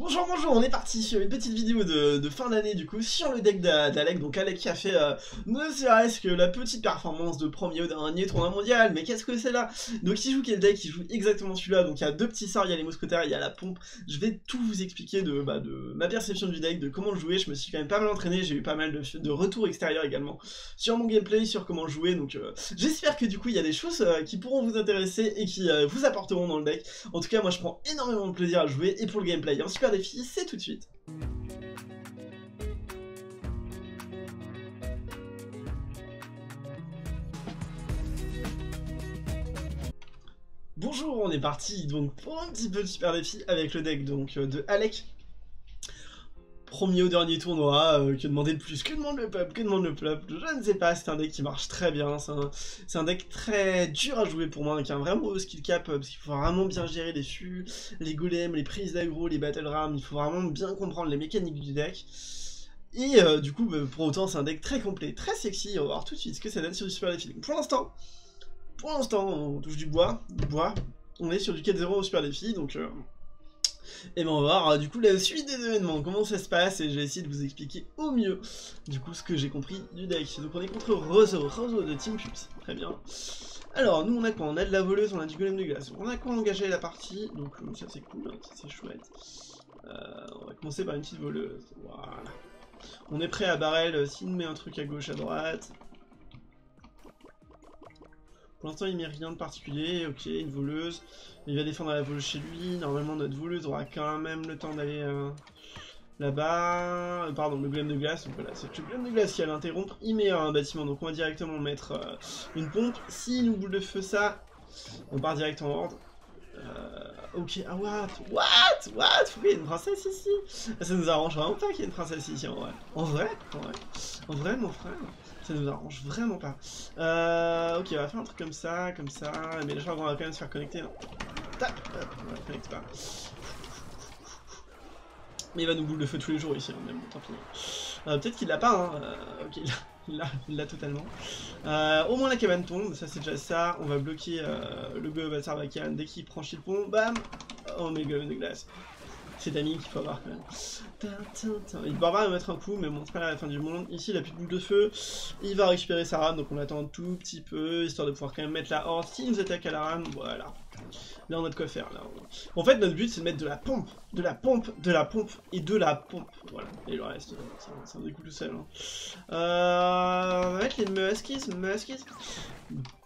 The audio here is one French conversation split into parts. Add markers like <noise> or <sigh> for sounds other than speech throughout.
Bonjour, bonjour, on est parti sur une petite vidéo de, fin d'année du coup sur le deck d'Alec. Donc Alec qui a fait euh, ne serait-ce que la petite performance de premier au dernier tournoi mondial. Mais qu'est-ce que c'est là? Donc il joue quel deck? Il joue exactement celui-là. Donc il y a deux petits sorts, il y a les mousquetaires, il y a la pompe. Je vais tout vous expliquer de, bah, ma perception du deck, de comment le jouer. Je me suis quand même pas mal entraîné, j'ai eu pas mal de, retours extérieurs également sur mon gameplay, sur comment jouer. Donc euh, j'espère que du coup il y a des choses euh, qui pourront vous intéresser et qui vous apporteront dans le deck. En tout cas moi je prends énormément de plaisir à jouer et pour le gameplay. Un super défi, c'est tout de suite. Bonjour, on est parti donc pour un petit peu de super défi avec le deck donc euh, de Alec premier au dernier tournoi, euh, que demander de plus, que demande le peuple, que demande le peuple, je ne sais pas, c'est un deck qui marche très bien, c'est un, deck très dur à jouer pour moi, qui a un vraiment beau skill cap, parce qu'il faut vraiment bien gérer les fûts, les golems, les prises d'aggro, les battle rams, il faut vraiment bien comprendre les mécaniques du deck. Et euh, du coup, bah, pour autant, c'est un deck très complet, très sexy, on va voir tout de suite ce que ça donne sur du super défi. pour l'instant, pour l'instant, on touche du bois, du bois, on est sur du 4-0 au super défi, donc... Euh, et ben on va voir euh, du coup la suite des événements, comment ça se passe, et je vais essayer de vous expliquer au mieux du coup ce que j'ai compris du deck. Donc on est contre Rozo, Rozo de Team Pups, très bien. Alors nous on a quoi? On a de la voleuse, on a du golem de glace, on a quoi engager la partie, donc euh, ça c'est cool, hein, ça c'est chouette. Euh, on va commencer par une petite voleuse, voilà. On est prêt à barrel s'il met un truc à gauche, à droite. Pour l'instant, il met rien de particulier. Ok, une voleuse. Il va défendre la voleuse chez lui. Normalement, notre voleuse aura quand même le temps d'aller euh, là-bas. Euh, pardon, le golem de glace. Donc voilà, c'est le golem de glace qui a l'interrompre. Il met un bâtiment. Donc on va directement mettre euh, une pompe. Si nous boule de feu ça, on part direct en ordre. ok, ah what? What? What? Il y a une princesse ici Ça nous arrange vraiment pas qu'il y ait une princesse ici. En vrai En vrai, en vrai mon frère ça nous arrange vraiment pas. Euh, ok, on va faire un truc comme ça, comme ça. Mais je crois qu'on va quand même se faire connecter. Non Tac On va connecter pas. Mais il va nous boule de feu tous les jours ici, hein, même, tant pis. Euh, Peut-être qu'il l'a pas, hein. Euh, ok, il l'a totalement. Euh, au moins la cabane tombe, ça c'est déjà ça. On va bloquer le go Sarbacane dès qu'il franchit le pont. Bam Oh, mais de glace c'est d'amis qu'il faut avoir quand même. Il va mettre un coup, mais bon, c'est pas la fin du monde. Ici, il a plus de boule de feu. Il va récupérer sa rame, donc on attend un tout petit peu, histoire de pouvoir quand même mettre la horde. S'il nous attaque à la rame, voilà. Là, on a de quoi faire. Là. En fait, notre but, c'est de mettre de la pompe, de la pompe, de la pompe et de la pompe. Voilà. Et le reste, ça, un découle tout seul. On va mettre les muskies, muskies.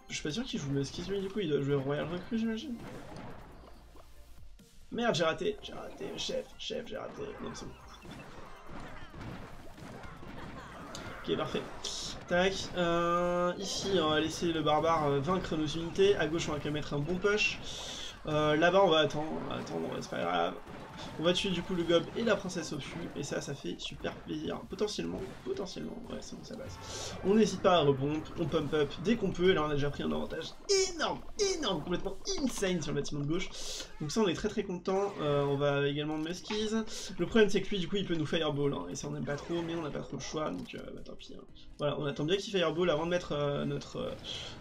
Je suis pas sûr qu'il joue muskies, mais du coup, il doit jouer Royal Recru, j'imagine. Merde, j'ai raté, j'ai raté, chef, chef, j'ai raté. Non, c'est bon. Ok, parfait. Tac. Euh, ici, on va laisser le barbare euh, vaincre nos unités. À gauche, on va quand même mettre un bon push. Euh, Là-bas, on va attendre. On va attendre, c'est pas grave. On va tuer du coup le gob et la princesse au fût, et ça, ça fait super plaisir. Potentiellement, potentiellement, ouais, c'est bon, ça passe. On n'hésite pas à rebomber, on pump up dès qu'on peut, et là on a déjà pris un avantage énorme, énorme, complètement insane sur le bâtiment de gauche. Donc ça, on est très très content. Euh, on va également muskies. Le problème, c'est que lui, du coup, il peut nous fireball, hein, et ça, on n'aime pas trop, mais on n'a pas trop le choix, donc euh, bah, tant pis. Hein. Voilà, on attend bien qu'il fireball avant de mettre euh, notre,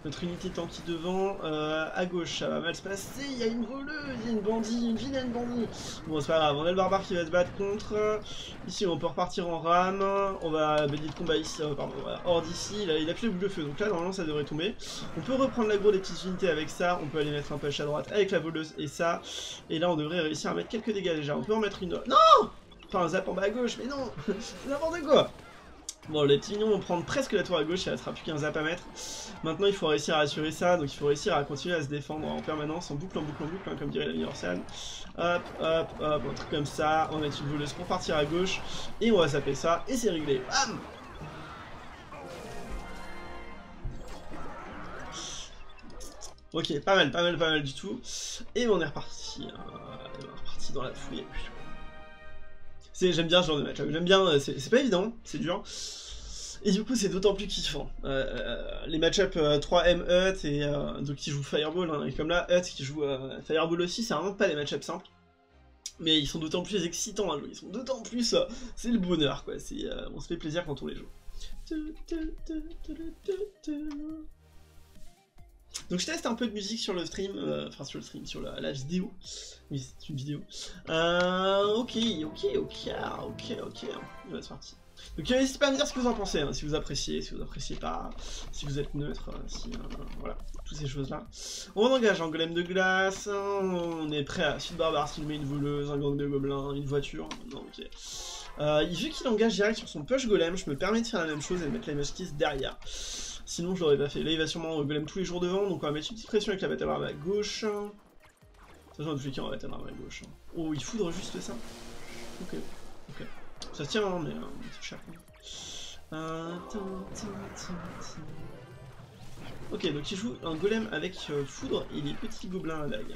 notre unité tanky devant. à gauche, ça va mal se passer, il y a une voleuse, il y a une bandit, une vilaine bandit. C'est pas grave, on a le barbare qui va se battre contre. Ici, on peut repartir en rame. On va bélier de combat ici, euh, pardon, hors d'ici. Il, a plus le boule de feu, donc là, normalement, ça devrait tomber. On peut reprendre l'aggro des petites unités avec ça. On peut aller mettre un push à droite avec la voleuse et ça. Et là, on devrait réussir à mettre quelques dégâts déjà. On peut en mettre une... Non Enfin, un zap en bas à gauche, mais non <laughs> n'importe quoi Bon, les petits mignons vont prendre presque la tour à gauche, il ne sera plus qu'un zap à mettre. Maintenant, il faut réussir à assurer ça, donc il faut réussir à continuer à se défendre en permanence, en boucle, en boucle, en boucle, hein, comme dirait la Orsan. Hop, hop, hop, un truc comme ça, on mettre une voleuse pour partir à gauche, et on va zapper ça, et c'est réglé. Bam Ok, pas mal, pas mal, pas mal du tout. Et on est reparti, hein. on est reparti dans la J'aime bien ce genre de match, j'aime bien, euh, c'est pas évident, c'est dur. Et du coup, c'est d'autant plus kiffant. Euh, euh les match-up 3M Hut et donc qui joue Fireball, hein, et comme là, Hut qui joue Fireball aussi, c'est vraiment pas les match-up simples. Mais ils sont d'autant plus excitants à jouer, ils sont d'autant plus. c'est le bonheur, quoi. on se fait plaisir quand on les joue. Donc je teste un peu de musique sur le stream, euh, enfin sur le stream, sur la, vidéo. Oui, c'est une vidéo. Euh, ok, ok, ok, ok, ok. On va parti. Donc n'hésitez pas à me dire ce que vous en pensez, hein, si vous appréciez, si vous appréciez pas, si vous êtes neutre, si voilà, toutes ces choses-là. On engage un golem de glace, on est prêt à suite barbare, filmer une voleuse, un gang de gobelins, une voiture. Non, ok. Euh, vu qu'il engage direct sur son push golem, je me permets de faire la même chose et de mettre les muskies derrière. Sinon, je l'aurais pas fait. Là, il va sûrement golem tous les jours devant, donc on va mettre une petite pression avec la battle arme à gauche. Tous les cas, on va battle arme à gauche. Oh, il foudre juste ça Ok, ok. Ça tient, hein, mais euh, c'est cher. Euh, Ok, donc il joue un golem avec euh, foudre et les petits gobelins à dague.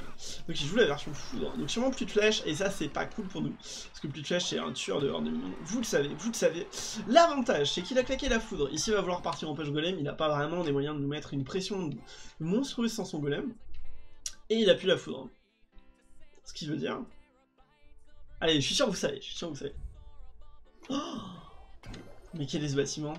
Donc il joue la version foudre. Donc sûrement plus de flèches, et ça c'est pas cool pour nous. Parce que plus de flèches c'est un tueur de hors de minions. Vous le savez, vous le savez. L'avantage c'est qu'il a claqué la foudre. Ici il va vouloir partir en poche golem, il n'a pas vraiment des moyens de nous mettre une pression monstrueuse sans son golem. Et il a plus la foudre. Ce qui veut dire... Allez, je suis sûr que vous savez, je suis sûr que vous savez. Oh Mais quel est ce bâtiment?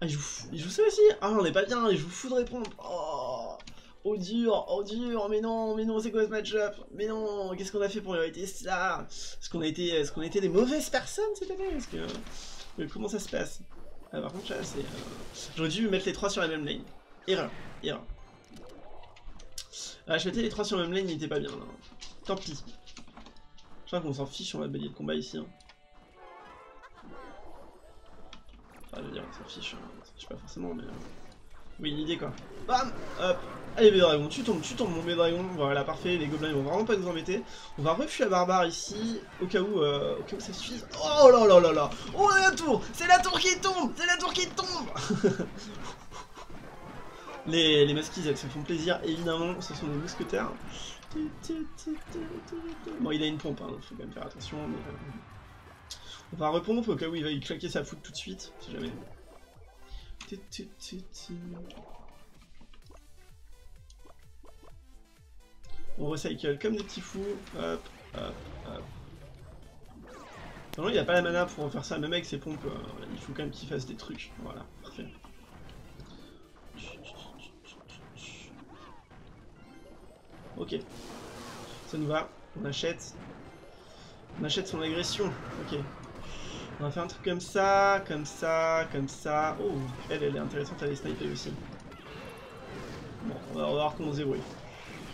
Ah, il joue, il joue ça aussi Ah, on est pas bien, il joue foudre et pompe. Oh, oh dur, oh dur, mais non, mais non, c'est quoi ce match-up? Mais non, qu'est-ce qu'on a fait pour hériter ça? Est-ce qu'on a été, été des mauvaises personnes cette année? Que, comment ça se passe? Ah, Par contre, là, c'est, euh, j'aurais dû mettre les trois sur la même lane. Erreur, erreur. Ah, je mettais les trois sur la même lane, il était pas bien. Là. Tant pis. Je crois qu'on s'en fiche, on va balayer de combat ici. Hein. Enfin, je veux dire, on s'en fiche, hein. sais pas forcément, mais... Euh, oui, une idée quoi. Bam Hop Allez, Bédragon, tu tombes, tu tombes, mon Bédragon. Voilà, parfait, les gobelins ils vont vraiment pas nous embêter. On va refuser la barbare ici, au cas où, euh, au cas où ça suffise. Oh là là là là Oh la tour C'est la tour qui tombe C'est la tour qui tombe <laughs> Les, les masquis, elles se font plaisir, évidemment, ce sont des mousquetaires. Bon, il a une pompe, hein, faut quand même faire attention, mais... Euh, on va repompe au cas où il va y claquer sa foot tout de suite, si jamais. On recycle comme des petits fous. Hop, hop, hop. Il a pas la mana pour faire ça, même avec ses pompes, euh, il faut quand même qu'il fasse des trucs. Voilà, parfait. Ok. Ça nous va. On achète. On achète son agression. Ok. On va faire un truc comme ça, comme ça, comme ça. Oh, elle, elle est intéressante à les sniper aussi. Bon, on va, voir comment se.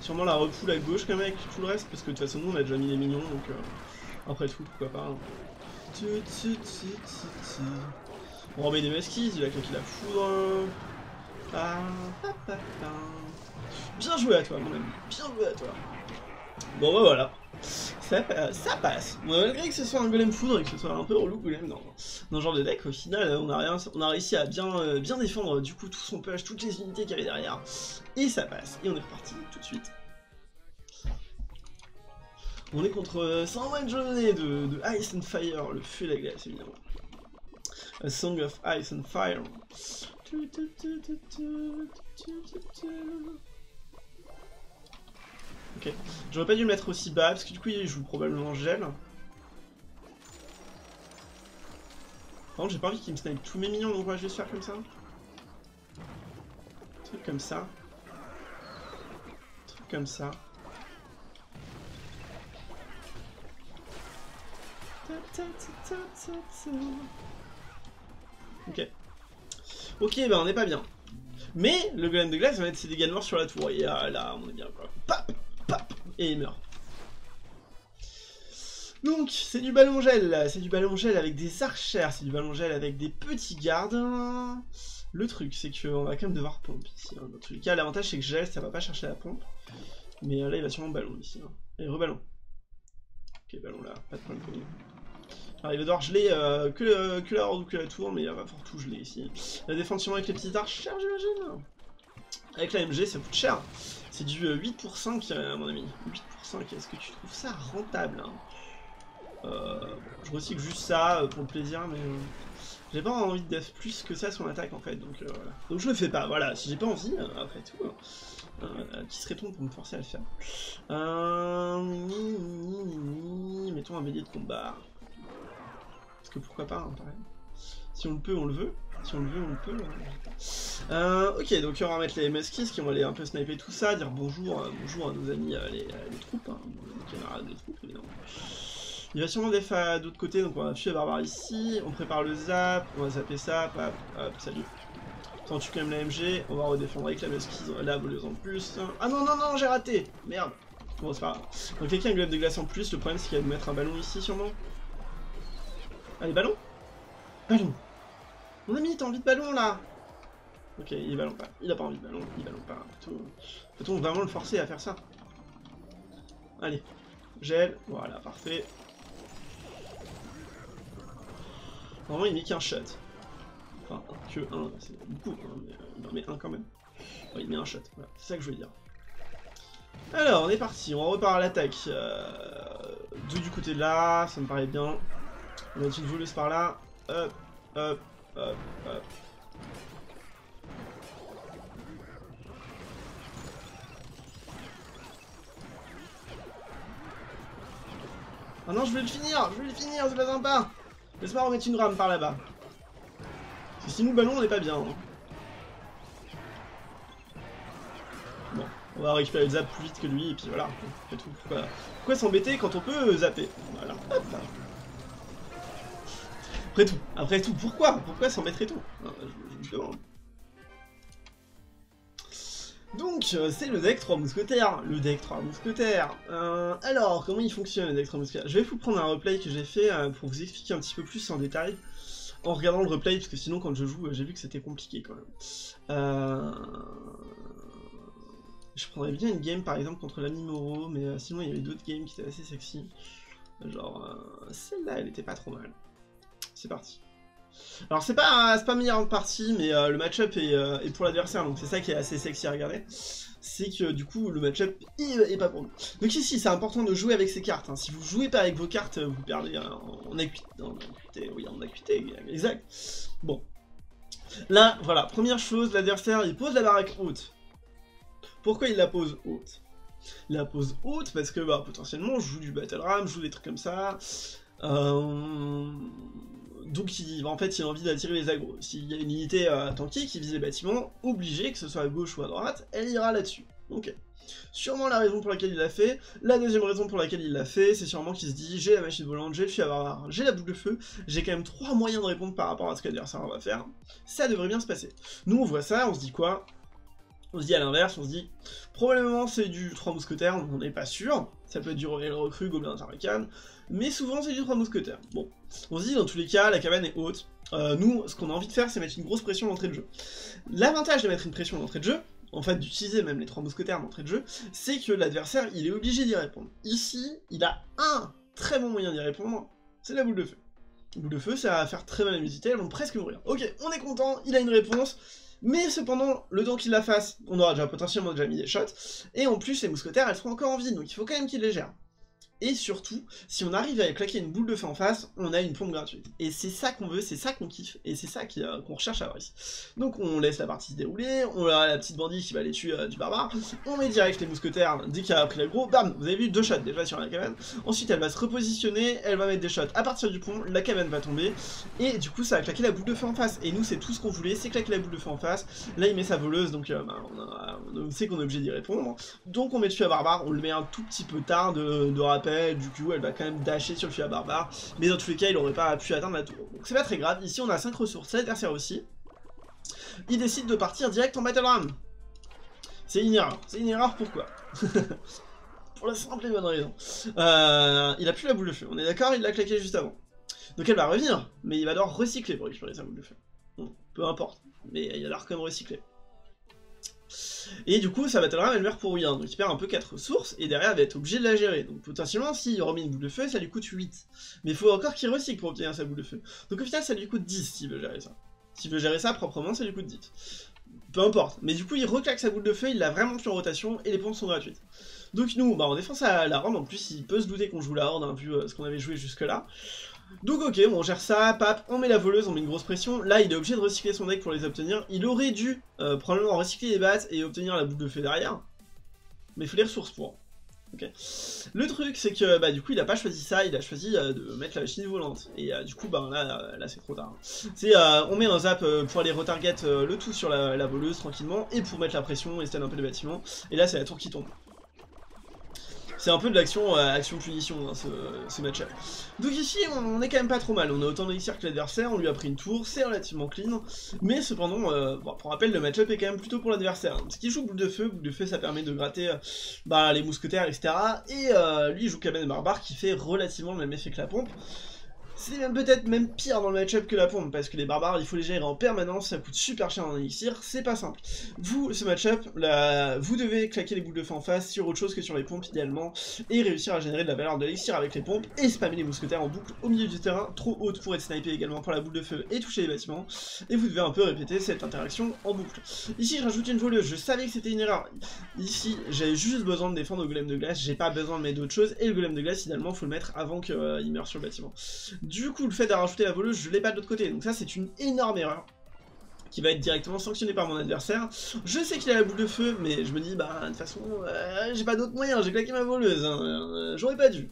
Sûrement la repoule à gauche quand même avec tout le reste, parce que de toute façon nous on a déjà mis les minions, donc euh, après tout, pourquoi pas. Hein. On remet des masquis, il a claqué la foudre. Bien joué à toi mon ami, bien joué à toi. Bon bah voilà ça, passe. Malgré que ce soit un golem foudre et que ce soit un peu relou golem dans, dans ce genre de deck, au final, on a, rien, on a réussi à bien, euh, bien défendre du coup tout son push, toutes les unités qu'il y avait derrière. Et ça passe. Et on est reparti tout de suite. On est contre 120 journées de, de, Ice and Fire, le feu et la glace évidemment. A Song of Ice and Fire. Ok. J'aurais pas dû le mettre aussi bas, parce que du coup il joue probablement gel. Par contre j'ai pas envie qu'il me snipe tous mes minions, donc je vais faire comme ça. Truc comme ça. Truc comme ça. Ok. Ok, bah on est pas bien. Mais le golem de glace va mettre ses dégâts mort sur la tour. Et là, on est bien et il meurt. Donc, c'est du ballon gel, c'est du ballon gel avec des archères, c'est du ballon gel avec des petits gardes. Le truc, c'est qu'on va quand même devoir pompe ici. Hein. L'avantage c'est que gel, ça va pas chercher la pompe. Mais euh, là, il va sûrement ballon ici. Hein. Allez, reballon. Ok, ballon là, pas de problème pour nous. Alors, il va devoir geler euh, que, la horde ou que la tour, mais il va falloir tout geler ici. La défense avec les petites archères, j'imagine. Avec la MG, ça coûte cher. C'est du 8 pour 5, mon ami. 8 pour 5, est-ce que tu trouves ça rentable hein euh, Je recycle juste ça euh, pour le plaisir, mais... Euh, j'ai pas envie de def plus que ça sur l'attaque en fait, donc voilà. Donc je le fais pas, voilà, si j'ai pas envie, après tout, qui serait-on pour me forcer à le faire Mettons un bélier de combat. Parce que pourquoi pas, hein, pareil. Si on le peut, on le veut. Si on le veut, on peut. Euh, ok, donc on va mettre les muskies qui vont aller un peu sniper tout ça, dire bonjour, euh, bonjour à nos amis les, les, troupes, hein, camarades des troupes. Il va sûrement des à d'autre côté, donc on va tuer Barbare ici, on prépare le zap, on va zapper ça, hop, hop, salut. On tue quand même la MG, on va redéfendre avec la muskie, la voleuse en plus. Ah non, non, non, j'ai raté Merde Bon, c'est pas grave. Donc quelqu'un a une de glace en plus, le problème c'est qu'il va nous mettre un ballon ici sûrement. Allez, ballon Ballon Mon ami, t'as envie de ballon là Ok, il ballon pas. Il a pas envie de ballon, il ballon pas. Peut-on vraiment le forcer à faire ça Allez, gel, voilà, parfait. Normalement, il met qu'un shot. Enfin, que un, c'est beaucoup, hein, mais euh, il en met un quand même. il met un shot, voilà, c'est ça que je voulais dire. Alors, on est parti, on repart à l'attaque. Euh, deux du côté de là, ça me paraît bien. On mettre une voleuse par là. Hop, hop, hop, hop. Ah non, je vais le finir, je vais le finir, c'est pas sympa. Laisse-moi remettre une rame par là-bas. Si nous ballons, on est pas bien. Hein. Bon, on va récupérer le zap plus vite que lui, et puis voilà. Pourquoi, pourquoi s'embêter quand on peut zapper Voilà, hop. Après tout, après tout, pourquoi Pourquoi s'embêter tout je, je, demande. Donc, euh, c'est le deck 3 mousquetaires, le deck 3 mousquetaires. Euh, alors, comment il fonctionne le deck 3 mousquetaires? Je vais vous prendre un replay que j'ai fait euh, pour vous expliquer un petit peu plus en détail, en regardant le replay, parce que sinon quand je joue, j'ai vu que c'était compliqué quand même. Je prendrais bien une game par exemple contre l'ami Moro, mais sinon il y avait d'autres games qui étaient assez sexy. Genre, celle-là, elle était pas trop mal. C'est parti. Alors c'est pas, pas meilleur partie, mais euh, le match-up euh, est, pour l'adversaire, donc c'est ça qui est assez sexy à regarder. C'est que du coup le match-up est, pas pour nous. Donc ici c'est important de jouer avec ses cartes. Hein. Si vous jouez pas avec vos cartes, vous perdez en, acuité. Oui, en acuité, exact. Bon. Là, voilà, première chose, l'adversaire il pose la baraque haute. Pourquoi il la pose haute? Il la pose haute parce que bah, potentiellement je joue du Battle Ram, je joue des trucs comme ça. Euh, donc en fait il a envie d'attirer les agros. S'il y a une unité à tanker qui vise les bâtiments, obligé, que ce soit à gauche ou à droite, elle ira là-dessus. Ok. Sûrement la raison pour laquelle il l'a fait. La deuxième raison pour laquelle il l'a fait, c'est sûrement qu'il se dit j'ai la machine volante, j'ai le fui à j'ai la boucle de feu, j'ai quand même trois moyens de répondre par rapport à ce que l'adversaire va faire. Ça devrait bien se passer. Nous on voit ça, on se dit quoi? On se dit à l'inverse, on se dit, probablement c'est du 3 mousquetaires, on n'est pas sûr, ça peut être du Royal Recru, Gobelin Tarkan, mais souvent c'est du 3 mousquetaires. Bon, on se dit dans tous les cas, la cabane est haute, euh, nous, ce qu'on a envie de faire, c'est mettre une grosse pression d'entrée de jeu. L'avantage de mettre une pression d'entrée de jeu, en fait d'utiliser même les 3 mousquetaires d'entrée de jeu, c'est que l'adversaire, il est obligé d'y répondre. Ici, il a un très bon moyen d'y répondre, c'est la boule de feu. La boule de feu, ça va faire très mal à l'unité, elles vont presque mourir. Ok, on est content, il a une réponse, mais cependant, le temps qu'il la fasse, on aura déjà potentiellement déjà mis des shots, et en plus, les mousquetaires, elles seront encore en vie, donc il faut quand même qu'il les gère. Et surtout, si on arrive à claquer une boule de feu en face, on a une pompe gratuite. Et c'est ça qu'on veut, c'est ça qu'on kiffe, et c'est ça euh, qu'on recherche à ici. Donc on laisse la partie se dérouler, on a la petite bandit qui va aller tuer euh, du barbare, on met direct les mousquetaires, dès qu'il a pris gros, bam, vous avez vu deux shots déjà sur la cabane. Ensuite elle va se repositionner, elle va mettre des shots à partir du pont, la cabane va tomber, et du coup ça va claquer la boule de feu en face. Et nous c'est tout ce qu'on voulait, c'est claquer la boule de feu en face. Là il met sa voleuse, donc euh, bah, on, sait qu'on est obligé d'y répondre. Donc on met dessus à barbare, on le met un tout petit peu tard de rappel, du coup elle va quand même dasher sur le fil à barbare, mais dans tous les cas, il aurait pas pu atteindre la tour. Donc c'est pas très grave, ici on a 5 ressources, l'adversaire aussi. Il décide de partir direct en Battle Ram. C'est une erreur. C'est une erreur, pourquoi? <laughs> Pour la simple et bonne raison. Euh, il a plus la boule de feu, on est d'accord? Il l'a claqué juste avant. Donc elle va revenir, mais il va devoir recycler pour récupérer sa boule de feu. peu importe, mais il va devoir quand recycler. Et du coup, sa Battle Ram, elle meurt pour rien. Donc il perd un peu 4 ressources, et derrière, il va être obligé de la gérer. Donc potentiellement, s'il remet une boule de feu, ça lui coûte 8. Mais il faut encore qu'il recycle pour obtenir sa boule de feu. Donc au final, ça lui coûte 10 s'il veut gérer ça. S'il veut gérer ça proprement, ça lui coûte 10. Peu importe. Mais du coup, il reclaque sa boule de feu, il l'a vraiment en rotation, et les pompes sont gratuites. Donc nous, bah, on défense à la Horde, en plus il peut se douter qu'on joue la Horde, hein, vu euh, ce qu'on avait joué jusque là. Donc ok, bon, on gère ça, pap, on met la voleuse, on met une grosse pression. Là, il est obligé de recycler son deck pour les obtenir. Il aurait dû euh, probablement recycler les battes et obtenir la boule de feu derrière. Mais il faut les ressources pour. Le truc, c'est que bah du coup, il a pas choisi ça, il a choisi euh, de mettre la machine volante. Et euh, du coup, bah là, là c'est trop tard. C'est, on met un zap pour aller retarget le tout sur la, voleuse tranquillement et pour mettre la pression et un peu le bâtiment. Et là, c'est la tour qui tombe. C'est un peu de l'action euh, action punition hein, ce, match-up. Donc ici on, est quand même pas trop mal, on a autant d'élixir que l'adversaire, on lui a pris une tour, c'est relativement clean, mais cependant, euh, pour rappel, le match-up est quand même plutôt pour l'adversaire. Parce qu'il joue boule de feu, boule de feu ça permet de gratter euh, bah, les mousquetaires, etc. Et lui il joue Kamen Barbare qui fait relativement le même effet que la pompe. C'est même peut-être même pire dans le match-up que la pompe, parce que les barbares, il faut les gérer en permanence, ça coûte super cher en élixir, c'est pas simple. Vous, ce match-up, vous devez claquer les boules de feu en face sur autre chose que sur les pompes idéalement, et réussir à générer de la valeur de avec les pompes, et spammer les mousquetaires en boucle au milieu du terrain, trop haute pour être snipé également par la boule de feu et toucher les bâtiments, et vous devez un peu répéter cette interaction en boucle. Ici, je rajoute une voleuse, je savais que c'était une erreur. Ici, j'avais juste besoin de défendre au golem de glace, j'ai pas besoin de mettre d'autres choses, et le golem de glace, idéalement, faut le mettre avant qu'il meure sur le bâtiment. Du coup, le fait de rajouter la voleuse, je l'ai pas de l'autre côté. Donc ça, c'est une énorme erreur qui va être directement sanctionnée par mon adversaire. Je sais qu'il a la boule de feu, mais je me dis, bah, de toute façon, euh, j'ai pas d'autre moyen, j'ai claqué ma voleuse, hein. euh, j'aurais pas dû.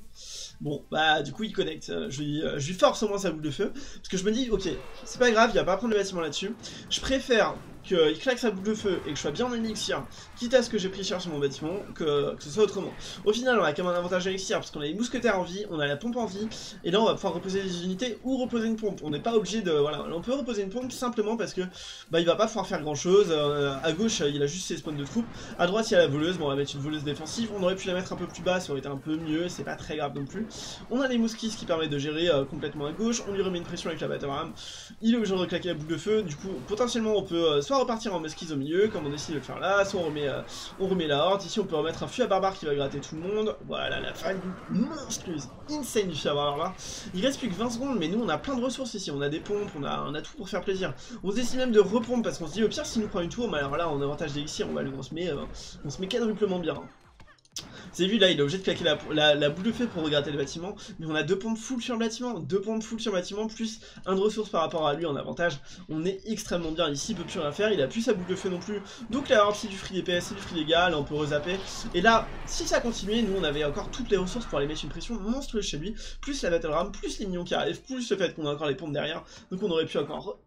Bon, bah, du coup, il connecte, euh, je lui, je lui force au moins sa boule de feu, parce que je me dis, ok, c'est pas grave, il va pas prendre le bâtiment là-dessus, je préfère qu'il claque sa boule de feu et que je sois bien en élixir, quitte à ce que j'ai pris cher sur mon bâtiment, que, ce soit autrement. Au final, on a quand même un avantage d'élixir, parce qu'on a les mousquetaires en vie, on a la pompe en vie, et là on va pouvoir reposer des unités ou reposer une pompe. On n'est pas obligé de... Voilà, on peut reposer une pompe simplement parce que bah, il va pas pouvoir faire grand chose. Euh, à gauche, il a juste ses spawns de troupes. À droite, il y a la voleuse, bon, on va mettre une voleuse défensive. On aurait pu la mettre un peu plus bas, ça aurait été un peu mieux, c'est pas très grave non plus. On a les mousquis qui permettent de gérer euh, complètement à gauche, on lui remet une pression avec la battle ram. Il est obligé de reclaquer la boule de feu, du coup, potentiellement on peut euh, soit repartir en muskies milieu, comme on décide de le faire là, soit on remet, euh, on remet la horde, ici on peut remettre un fût à barbare qui va gratter tout le monde, voilà la faille monstrueuse, insane du fût à barbare il reste plus que 20 secondes, mais nous on a plein de ressources ici, on a des pompes, on a, on a tout pour faire plaisir, on se décide même de repompe parce qu'on se dit au pire s'il nous prend une tour, mais alors là on a avantage d'élixir, on, va, on, se met, euh, on se met quadruplement bien. Vous avez vu là, il est obligé de claquer la, boule de feu pour regratter le bâtiment, mais on a deux pompes full sur le bâtiment, deux pompes full sur le bâtiment, plus un de ressources par rapport à lui en avantage. On est extrêmement bien ici, il peut plus rien faire, il a plus sa boule de feu non plus, donc là, c'est du free DPS, c'est du free légal, on peut rezapper. Et là, si ça continuait, nous on avait encore toutes les ressources pour aller mettre une pression monstrueuse chez lui, plus la battle ram, plus les minions qui arrivent, plus le fait qu'on a encore les pompes derrière, donc on aurait pu encore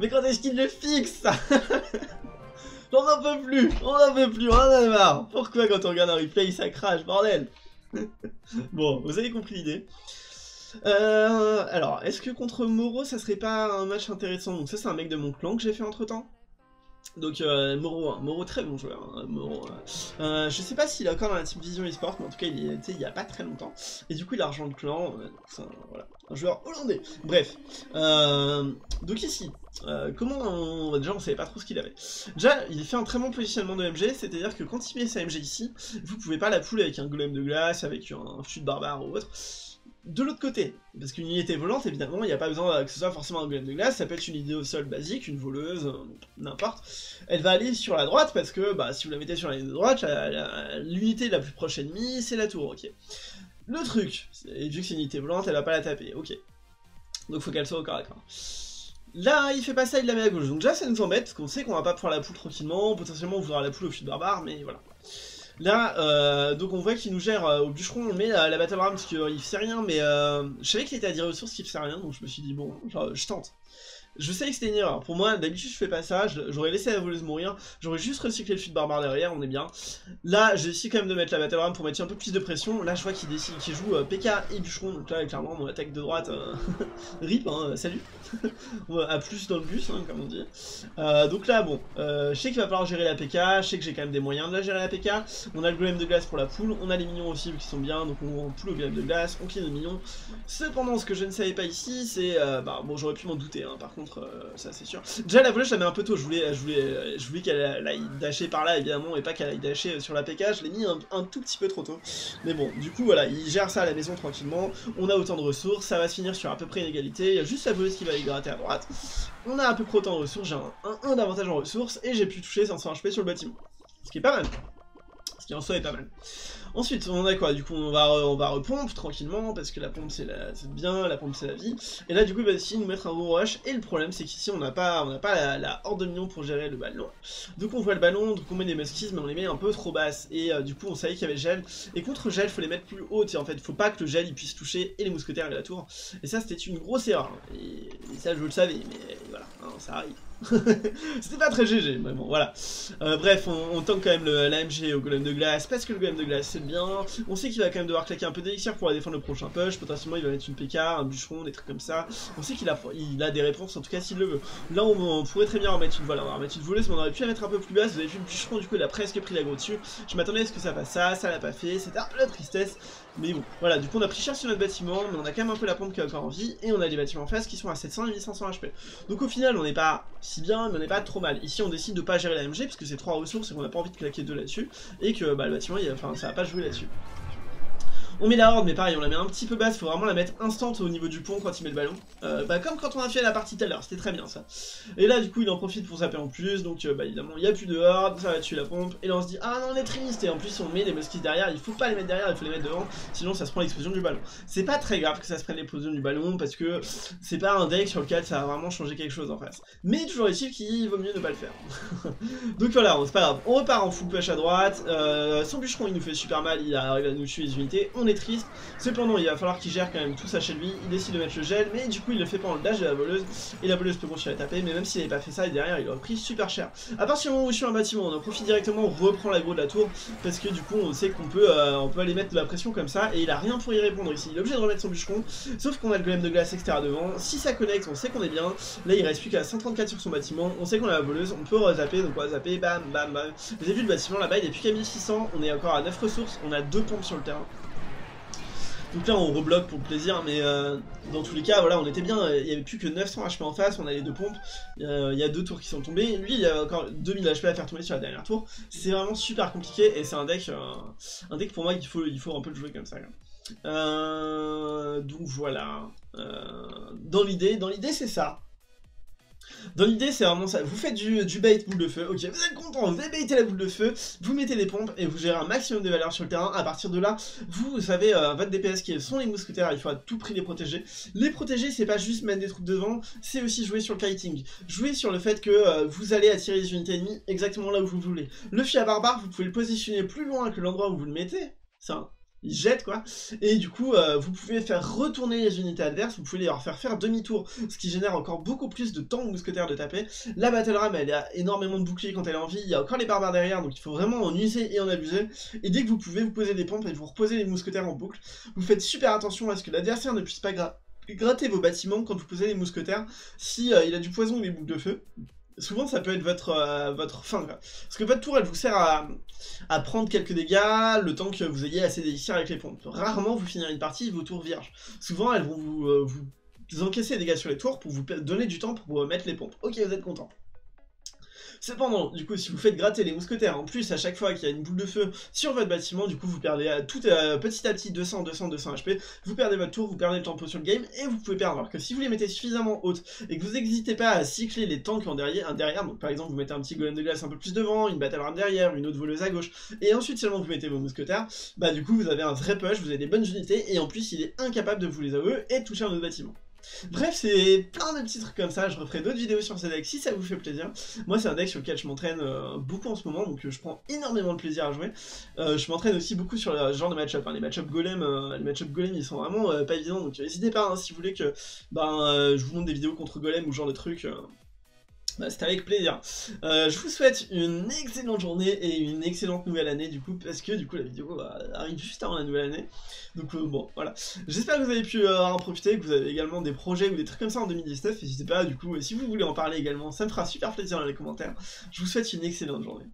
Mais quand est-ce qu'il le fixe? <laughs> On en peut plus, on en peut plus, on en a marre. Pourquoi quand on regarde un replay, ça crache, bordel <laughs> Bon, vous avez compris l'idée. Euh, alors, est-ce que contre Moro, ça serait pas un match intéressant? Donc ça, c'est un mec de mon clan que j'ai fait entre-temps. Donc euh, Moro, hein. Moro très bon joueur, hein. Moro. Euh, euh, je sais pas s'il est encore dans la team Vision eSport, mais en tout cas il, était il y a pas très longtemps. Et du coup il a rejoint le clan, un, voilà, un joueur hollandais. Bref, donc ici, comment on... Déjà on savait pas trop ce qu'il avait. Déjà il fait un très bon positionnement de MG, c'est-à-dire que quand il met sa MG ici, vous pouvez pas la pouler avec un golem de glace, avec un chute barbare ou autre de l'autre côté. Parce qu'une unité volante, évidemment, il n'y a pas besoin que ce soit forcément un golem de glace, ça peut être une idée au sol basique, une voleuse, n'importe. Elle va aller sur la droite parce que bah, si vous la mettez sur la ligne de droite, l'unité la plus proche ennemie, c'est la tour, ok. Le truc, vu que c'est une unité volante, elle va pas la taper, ok. Donc faut qu'elle soit au corps à corps. Là, il fait pas ça, il la met à gauche. Donc déjà, ça nous embête, parce qu'on sait qu'on va pas pouvoir la poule tranquillement, potentiellement on voudra la poule au fil barbare, mais voilà. Là, euh, donc on voit qu'il nous gère euh, au bûcheron, on met la, la battle ram parce qu'il fait rien, mais euh, je savais qu'il était à dire ressources qu'il fait rien, donc je me suis dit bon, je tente. Je sais que c'était une erreur. Pour moi, d'habitude, je fais pas ça. J'aurais laissé la voleuse mourir. J'aurais juste recyclé le de barbare derrière. On est bien. Là, j'ai essayé quand même de mettre la battle ram pour mettre un peu plus de pression. Là, je vois qu'il décide, qu'il joue euh, PK et bûcheron. Donc là, clairement, mon attaque de droite, euh, <laughs> rip, hein, salut. <laughs> à plus dans le bus, hein, comme on dit. Euh, donc là, bon, je sais qu'il va falloir gérer la PK. Je sais que j'ai quand même des moyens de la gérer la PK. On a le golem de glace pour la poule. On a les minions aussi qui sont bien. Donc on poule au golem de glace. On clean les minions. Cependant, ce que je ne savais pas ici, c'est. bah, bon, j'aurais pu m'en douter. Hein, par contre, ça c'est sûr. Déjà la volée je la mets un peu tôt, je voulais, je voulais, je voulais qu'elle aille dasher par là évidemment et pas qu'elle aille dasher sur la PK, je l'ai mis un, tout petit peu trop tôt. Mais bon, du coup voilà, il gère ça à la maison tranquillement, on a autant de ressources, ça va se finir sur à peu près une égalité, il y a juste la voleuse qui va aller gratter à droite. On a à peu près autant de ressources, j'ai un 1 d'avantage en ressources et j'ai pu toucher 500 HP sur le bâtiment. Ce qui est pas mal. Ce qui en soi est pas mal. Ensuite, on a quoi Du coup, on va, on va repompe tranquillement, parce que la pompe c'est bien, la pompe c'est la vie. Et là, du coup, il va essayer de nous mettre un gros rush, et le problème c'est qu'ici, on n'a pas, on pas la, horde de millions pour gérer le ballon. Donc on voit le ballon, donc on met des muskies, mais on les met un peu trop basses, et euh, du coup, on savait qu'il y avait gel. Et contre gel, faut les mettre plus hautes, et en fait, faut pas que le gel il puisse toucher et les mousquetaires et la tour. Et ça, c'était une grosse erreur. Et, ça, je le savais, mais voilà, hein, ça arrive. <laughs> C'était pas très GG, mais voilà. Euh, bref, on, on, quand même l'AMG au golem de glace, parce que le golem de glace c'est bien. On sait qu'il va quand même devoir claquer un peu d'élixir pour défendre le prochain push. Potentiellement, il va mettre une PK, un bûcheron, des trucs comme ça. On sait qu'il a, des réponses, en tout cas s'il le veut. Là, on, pourrait très bien en mettre une voilà, on va remettre une voleuse, mais on aurait pu la mettre un peu plus basse. Vous avez vu le bûcheron, du coup, il a presque pris la go dessus. Je m'attendais à ce que ça fasse ça, ça l'a pas fait. C'était un peu la tristesse. Mais bon, voilà, du coup on a pris cher sur notre bâtiment, mais on a quand même un peu la pompe qui a encore en vie, et on a des bâtiments en face qui sont à 700 et 1500 HP. Donc au final, on n'est pas si bien, mais on n'est pas trop mal. Ici, on décide de pas gérer la MG, parce que c'est trois ressources et qu'on n'a pas envie de claquer deux là-dessus, et que bah, le bâtiment, enfin, ça va pas jouer là-dessus. On met la horde, mais pareil, on la met un petit peu basse, faut vraiment la mettre instant au niveau du pont quand il met le ballon. Euh, bah, comme quand on a fait la partie tout à l'heure, c'était très bien ça. Et là, du coup, il en profite pour zapper en plus, donc euh, bah, évidemment, il n'y a plus de horde, ça va tuer la pompe, et là on se dit, ah non, on est triste, et en plus, on met des muskis derrière, il faut pas les mettre derrière, il faut les mettre devant, sinon ça se prend l'explosion du ballon. C'est pas très grave que ça se prenne l'explosion du ballon, parce que c'est pas un deck sur lequel ça va vraiment changer quelque chose en face. Mais toujours est-il qu'il vaut mieux ne pas le faire. <laughs> donc voilà, c'est pas grave, on repart en full push à droite, euh, son bûcheron il nous fait super mal, il arrive à nous tuer les unités, est triste. Cependant, il va falloir qu'il gère quand même tout ça chez lui. Il décide de mettre le gel, mais du coup, il le fait pas en le dash de la voleuse. Et la voleuse peut continuer à taper, mais même s'il n'avait pas fait ça, et derrière, il aurait pris super cher. À partir du moment où je suis un bâtiment, on en profite directement, on reprend l'aggro de la tour, parce que du coup, on sait qu'on peut, euh, on peut aller mettre de la pression comme ça, et il a rien pour y répondre ici. Il est obligé de remettre son bûcheron, sauf qu'on a le golem de glace extérieur devant. Si ça connecte, on sait qu'on est bien. Là, il reste plus qu'à 134 sur son bâtiment. On sait qu'on a la voleuse, on peut zapper, donc on va zapper, bam, bam, bam. Vous avez vu le bâtiment là-bas, il est plus qu'à 1600, on est encore à 9 ressources, on a deux pompes sur le terrain. Donc là on rebloque pour le plaisir, mais euh, dans tous les cas, voilà, on était bien, il y avait plus que 900 HP en face, on a les deux pompes, euh, il y a deux tours qui sont tombées, lui il y a encore 2000 HP à faire tomber sur la dernière tour, c'est vraiment super compliqué, et c'est un deck, euh, un deck pour moi qu'il faut, il faut un peu le jouer comme ça. donc voilà, dans l'idée, dans l'idée c'est ça, dans l'idée, c'est vraiment ça. Vous faites du, bait boule de feu, ok, vous êtes content, vous baité la boule de feu, vous mettez les pompes et vous gérez un maximum de valeur sur le terrain. À partir de là, vous, savez, euh, votre DPS qui sont les mousquetaires, il faut à tout prix les protéger. Les protéger, c'est pas juste mettre des troupes devant, c'est aussi jouer sur le kiting. Jouer sur le fait que euh, vous allez attirer les unités ennemies exactement là où vous voulez. Le à barbare, vous pouvez le positionner plus loin que l'endroit où vous le mettez. Ça, ils jettent quoi. Et du coup, euh, vous pouvez faire retourner les unités adverses, vous pouvez leur faire faire demi-tour, ce qui génère encore beaucoup plus de temps aux mousquetaires de taper. La Battle Ram, elle a énormément de boucliers quand elle est en vie, il y a encore les barbares derrière, donc il faut vraiment en user et en abuser. Et dès que vous pouvez, vous posez des pompes et vous reposez les mousquetaires en boucle. Vous faites super attention à ce que l'adversaire ne puisse pas gratter vos bâtiments quand vous posez les mousquetaires si euh, il a du poison ou des boucles de feu souvent ça peut être votre, euh, votre fin. Parce que votre tour, elle vous sert à, prendre quelques dégâts le temps que vous ayez assez d'élixir avec les pompes. Rarement vous finirez une partie vos tours vierges. Souvent elles vont vous, euh, vous encaisser des dégâts sur les tours pour vous donner du temps pour mettre les pompes. Ok, vous êtes content. Cependant, du coup, si vous faites gratter les mousquetaires, en plus, à chaque fois qu'il y a une boule de feu sur votre bâtiment, du coup, vous perdez à, tout, euh, petit à petit 200, 200, 200 HP, vous perdez votre tour, vous perdez le tempo sur le game, et vous pouvez perdre. Alors que si vous les mettez suffisamment hautes, et que vous n'hésitez pas à cycler les tanks en derrière, derrière, donc par exemple, vous mettez un petit golem de glace un peu plus devant, une battle ram derrière, une autre voleuse à gauche, et ensuite seulement vous mettez vos mousquetaires, bah du coup, vous avez un vrai push, vous avez des bonnes unités, et en plus, il est incapable de vous les AOE et de toucher un autre bâtiment. Bref, c'est plein de petits trucs comme ça, je referai d'autres vidéos sur ce deck si ça vous fait plaisir. Moi, c'est un deck sur lequel je m'entraîne euh, beaucoup en ce moment, donc euh, je prends énormément de plaisir à jouer. Euh, je m'entraîne aussi beaucoup sur le genre de match-up, hein. les match-up golem, les match-up golem ils sont vraiment pas évidents, donc n'hésitez pas hein, si vous voulez que ben, je vous montre des vidéos contre golem ou genre de trucs. Bah, C'était avec plaisir. je vous souhaite une excellente journée et une excellente nouvelle année du coup parce que du coup la vidéo arrive juste avant la nouvelle année. Donc euh, bon, voilà. J'espère que vous avez pu euh, en profiter, que vous avez également des projets ou des trucs comme ça en 2019. N'hésitez pas, du coup, si vous voulez en parler également, ça me fera super plaisir dans les commentaires. Je vous souhaite une excellente journée.